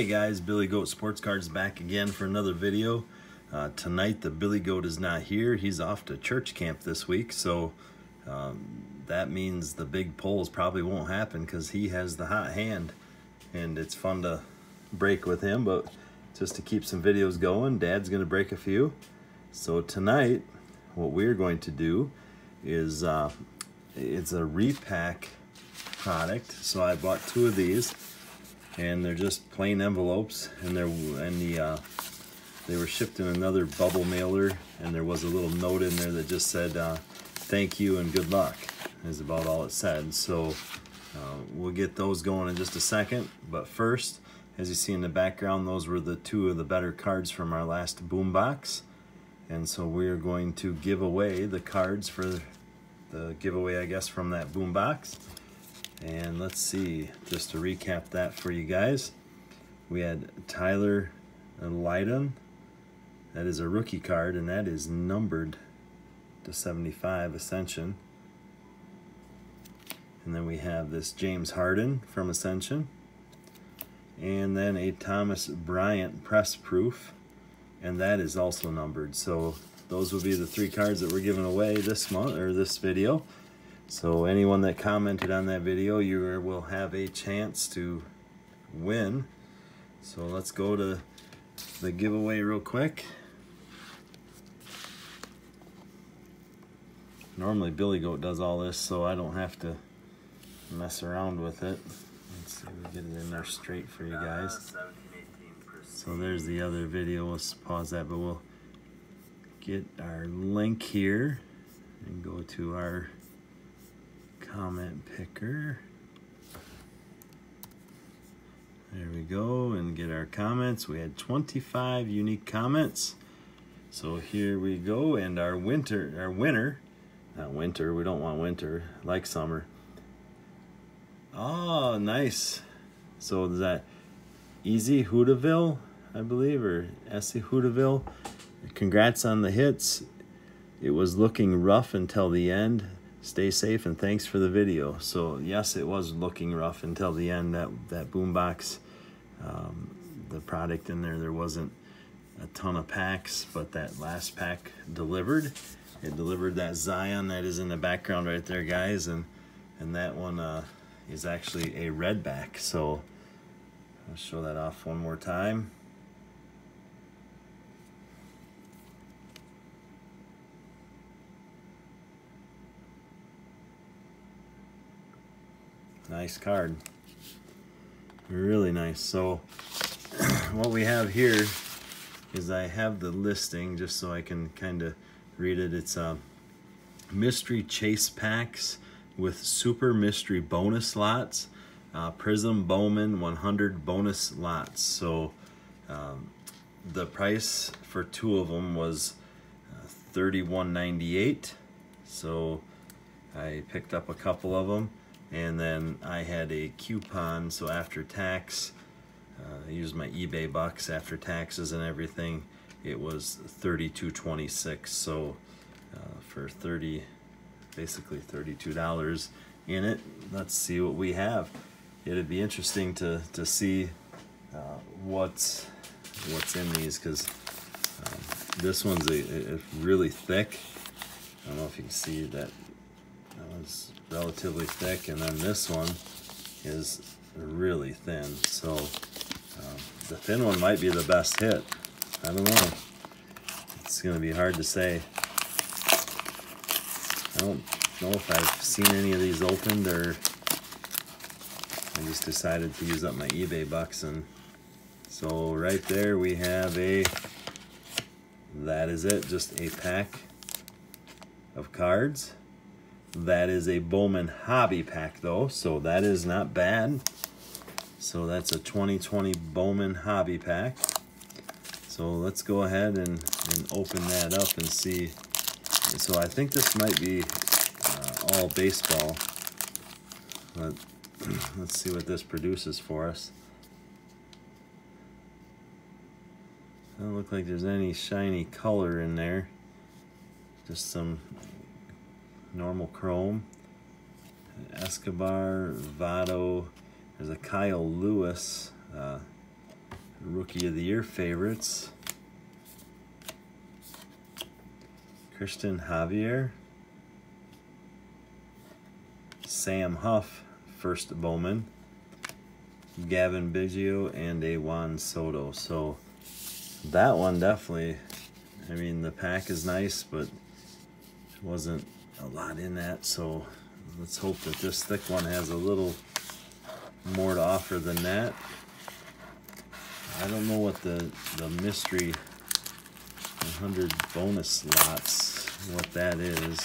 Hey guys, Billy Goat Sports Cards back again for another video. Uh, tonight the Billy Goat is not here. He's off to church camp this week, so um, that means the big polls probably won't happen because he has the hot hand. And it's fun to break with him, but just to keep some videos going, Dad's going to break a few. So tonight, what we're going to do is uh, it's a repack product. So I bought two of these and they're just plain envelopes and they're and the uh, they were shipped in another bubble mailer and there was a little note in there that just said uh, thank you and good luck is about all it said. So uh, we'll get those going in just a second but first as you see in the background those were the two of the better cards from our last boom box and so we're going to give away the cards for the giveaway I guess from that boom box and let's see, just to recap that for you guys, we had Tyler Lydon. That is a rookie card, and that is numbered to 75 Ascension. And then we have this James Harden from Ascension. And then a Thomas Bryant press proof, and that is also numbered. So those will be the three cards that we're giving away this month or this video. So anyone that commented on that video, you will have a chance to win. So let's go to the giveaway real quick. Normally Billy Goat does all this, so I don't have to mess around with it. Let's see if we get it in there straight for you guys. So there's the other video. Let's pause that, but we'll get our link here and go to our comment picker. There we go, and get our comments. We had 25 unique comments. So here we go, and our winter, our winner, not winter, we don't want winter, like summer. Oh, nice. So is that Easy Hootaville, I believe, or Essie Hootaville? Congrats on the hits. It was looking rough until the end stay safe and thanks for the video. So yes, it was looking rough until the end. That that boombox, um, the product in there, there wasn't a ton of packs, but that last pack delivered. It delivered that Zion that is in the background right there, guys, and and that one uh, is actually a red back. So I'll show that off one more time. Nice card. Really nice. So what we have here is I have the listing just so I can kind of read it. It's a uh, mystery chase packs with super mystery bonus lots. Uh, Prism Bowman 100 bonus lots. So um, the price for two of them was uh, 31.98. So I picked up a couple of them and then I had a coupon so after tax uh, I used my eBay bucks after taxes and everything. It was 32.26 so uh, for 30 basically $32 in it. Let's see what we have. It'd be interesting to to see uh, what's what's in these because um, this one's a, a really thick. I don't know if you can see that. That one's relatively thick, and then this one is really thin. So um, the thin one might be the best hit. I don't know. It's going to be hard to say. I don't know if I've seen any of these opened or I just decided to use up my eBay bucks and so right there we have a that is it just a pack of cards that is a Bowman Hobby Pack though, so that is not bad. So that's a 2020 Bowman Hobby Pack. So let's go ahead and, and open that up and see. So I think this might be uh, all baseball. But let's see what this produces for us. Doesn't look like there's any shiny color in there. Just some normal chrome. Escobar, Votto, there's a Kyle Lewis uh, Rookie of the Year favorites. Cristian Javier. Sam Huff, first Bowman. Cavan Biggio and a Juan Soto. So that one definitely, I mean, the pack is nice, but it wasn't a lot in that. So let's hope that this thick one has a little more to offer than that. I don't know what the, the mystery 100 bonus slots, what that is.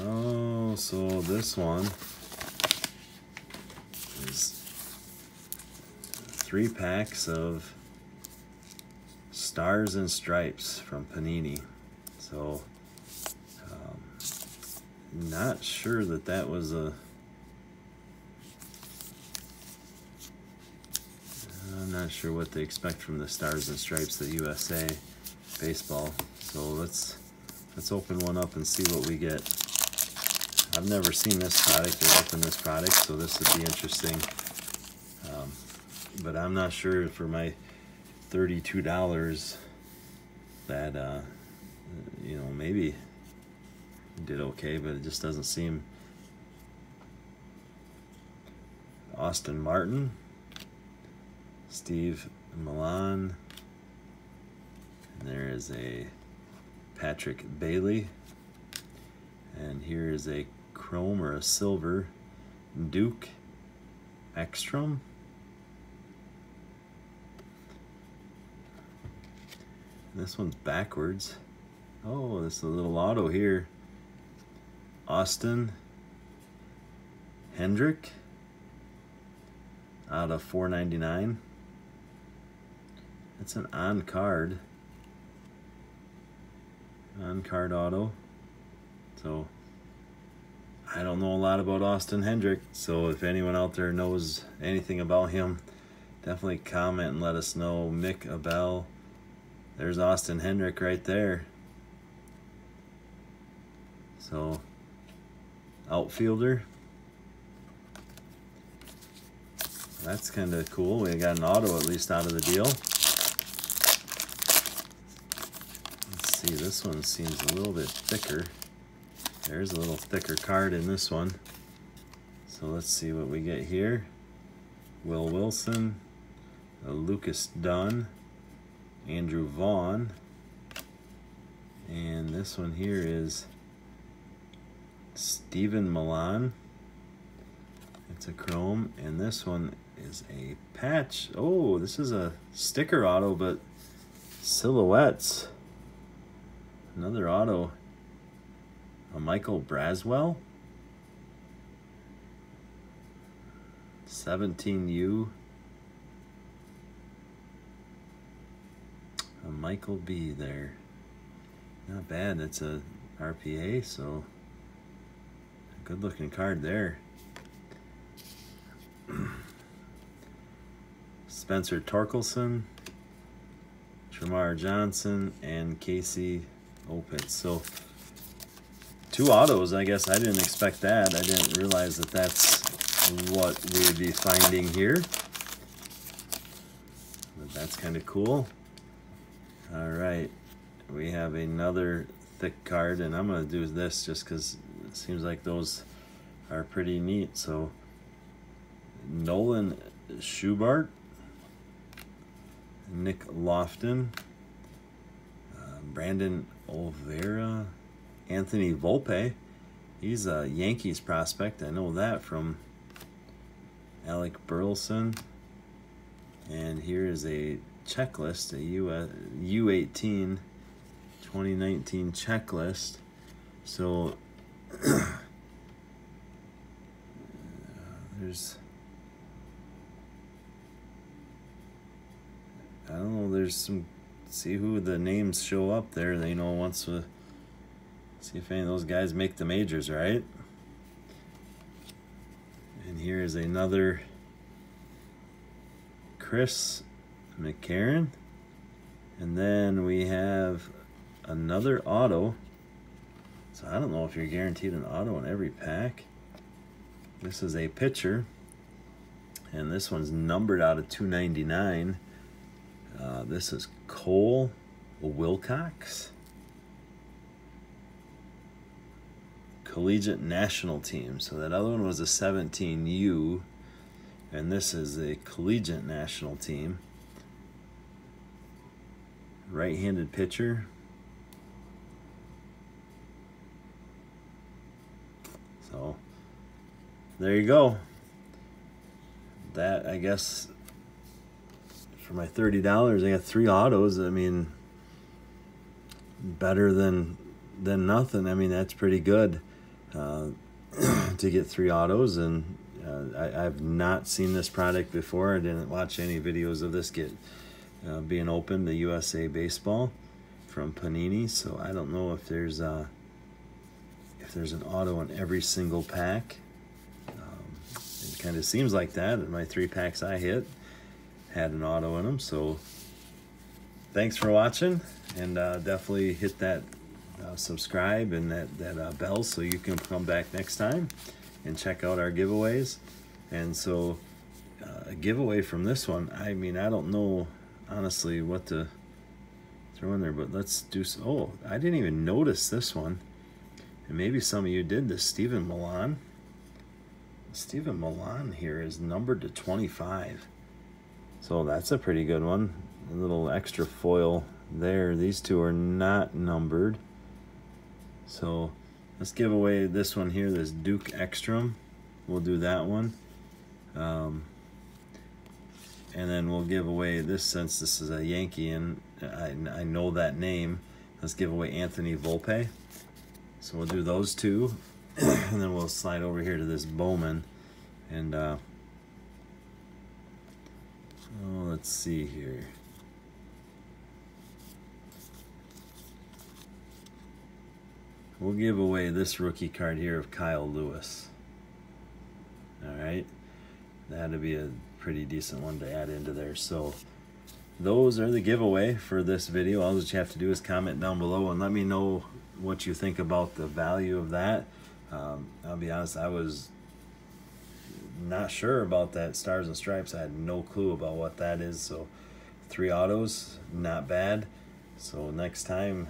Oh, so this one is three packs of Stars and Stripes from Panini. So, um, not sure that that was a I'm not sure what they expect from the Stars and Stripes, the USA baseball. So let's let's open one up and see what we get. I've never seen this product or opened this product, so this would be interesting. Um, but I'm not sure for my $32 that, uh, you know, maybe did okay, but it just doesn't seem. Austin Martin, Steve Milan. And there is a Patrick Bailey. And here is a chrome or a silver Duke Ekstrom. This one's backwards. Oh, this is a little auto here. Austin Hendrick out of 499. That's an on card. On card auto. So I don't know a lot about Austin Hendrick. So if anyone out there knows anything about him, definitely comment and let us know. Mick Abel. There's Austin Hendrick right there. So outfielder. That's kind of cool. We got an auto at least out of the deal. Let's see, this one seems a little bit thicker. There's a little thicker card in this one. So let's see what we get here. Will Wilson, Lucas Dunn, Andrew Vaughn, and this one here is Stephen Milan. It's a chrome, and this one is a patch. Oh, this is a sticker auto, but silhouettes. Another auto. A Michael Braswell. 17U. A Michael B there. Not bad. That's a RPA, so good looking card there. Spencer Torkelson, Termarr Johnson, and Casey Opitz. So two autos, I guess I didn't expect that. I didn't realize that that's what we would be finding here. But that's kind of cool. All right, we have another thick card, and I'm to do this just because it seems like those are pretty neat. So Nolan Schubart, Nick Loftin, uh, Brandon Olvera, Anthony Volpe. He's a Yankees prospect. I know that from Alec Burleson. And here is a checklist, a U U18 2019 checklist. So uh, there's I don't know, there's some see who the names show up there. They know once we see if any of those guys make the majors, right? And here is another Chris McCarron. And then we have another auto. So I don't know if you're guaranteed an auto in every pack. This is a pitcher, and this one's numbered out of 299. Uh, this is Cole Wilcox. Collegiate National Team. So that other one was a 17U, and this is a Collegiate National Team. Right-handed pitcher. So there you go. That I guess for my thirty dollars, I got three autos. I mean, better than than nothing. I mean, that's pretty good uh, to get three autos. And uh, I, I've not seen this product before. I didn't watch any videos of this get uh, being open The USA Baseball from Panini. So I don't know if there's uh, if there's an auto in every single pack. Um, it kind of seems like that. My three packs I hit had an auto in them. So thanks for watching, and uh, definitely hit that uh, subscribe and that that uh, bell so you can come back next time and check out our giveaways. And so uh, a giveaway from this one. I mean, I don't know honestly what to throw in there, but let's do. So, oh, I didn't even notice this one. And maybe some of you did this. Stephen Millan. Stephen Millan here is numbered to 25. So that's a pretty good one. A little extra foil there. These two are not numbered. So let's give away this one here, this Duke Ekstrom. We'll do that one. Um, and then we'll give away this since this is a Yankee and I, I know that name. Let's give away Anthony Volpe. So we'll do those two, and then we'll slide over here to this Bowman, and uh, oh, let's see here. We'll give away this rookie card here of Kyle Lewis. All right, that'd be a pretty decent one to add into there. So those are the giveaway for this video. All that you have to do is comment down below and let me know what you think about the value of that. Um, I'll be honest, I was not sure about that Stars and Stripes. I had no clue about what that is. So three autos, not bad. So next time,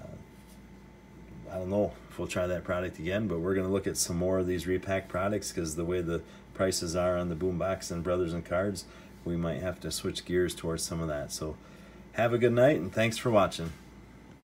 uh, I don't know if we'll try that product again, but we're going to look at some more of these repack products because the way the prices are on the Boombox and Brothers and Cards, we might have to switch gears towards some of that. So have a good night and thanks for watching.